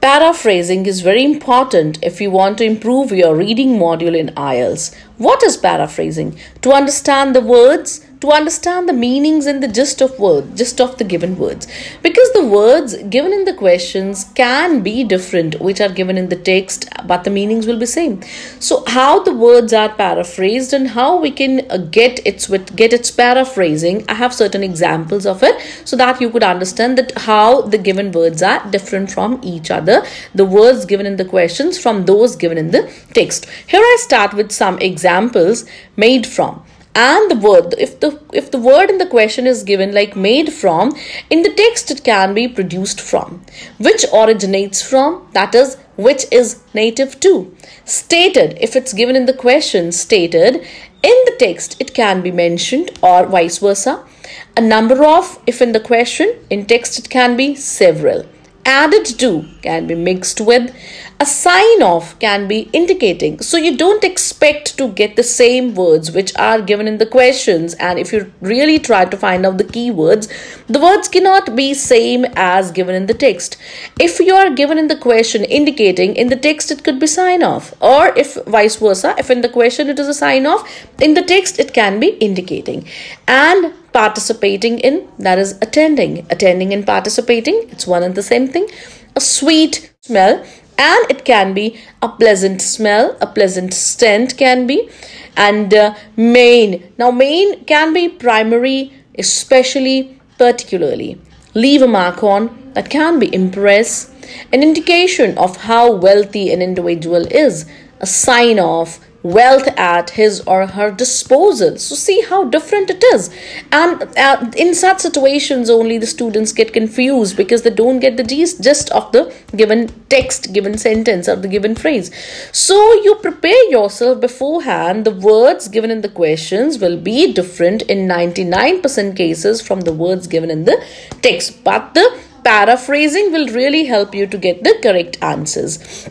Paraphrasing is very important if you want to improve your reading module in IELTS. What is paraphrasing? To understand the words, to understand the meanings and the gist of word gist of the given words. Because the words given in the questions can be different which are given in the text but the meanings will be same. So how the words are paraphrased and how we can uh, get its with get its paraphrasing i have certain examples of it so that you could understand that how the given words are different from each other the words given in the questions from those given in the text. Here i start with some examples made from and the word if the if the word in the question is given like made from in the text it can be produced from. Which originates from that is which is native to. Stated if it's given in the question stated in the text it can be mentioned or vice versa. A number of if in the question in text it can be several. Added to can be mixed with a sign of can be indicating. So you don't expect to get the same words which are given in the questions. And if you really try to find out the keywords the words cannot be same as given in the text. If you are given in the question indicating in the text it could be sign off. Or if vice versa if in the question it is a sign off in the text it can be indicating. And participating in that is attending. Attending and participating it's one and the same thing. A sweet smell and it can be a pleasant smell a pleasant scent can be. And uh, main now main can be primary especially particularly leave a mark on that can be impress. An indication of how wealthy an individual is a sign of wealth at his or her disposal. So, see how different it is. And uh, in such situations, only the students get confused because they don't get the gist of the given text, given sentence, or the given phrase. So, you prepare yourself beforehand. The words given in the questions will be different in 99% cases from the words given in the text, but the paraphrasing will really help you to get the correct answers.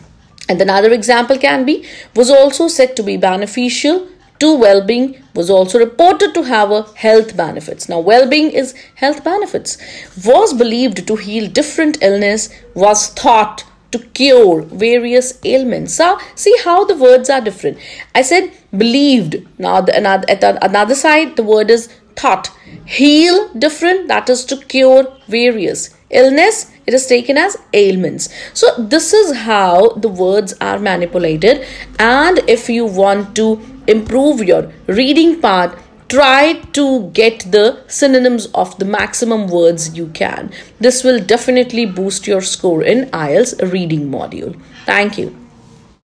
And another example can be was also said to be beneficial to well-being was also reported to have a health benefits. Now well-being is health benefits. Was believed to heal different illness was thought to cure various ailments. So see how the words are different. I said believed. Now the, another, at the, another side the word is thought heal different that is to cure various illness. It is taken as ailments. So this is how the words are manipulated. And if you want to improve your reading part try to get the synonyms of the maximum words you can. This will definitely boost your score in IELTS reading module. Thank you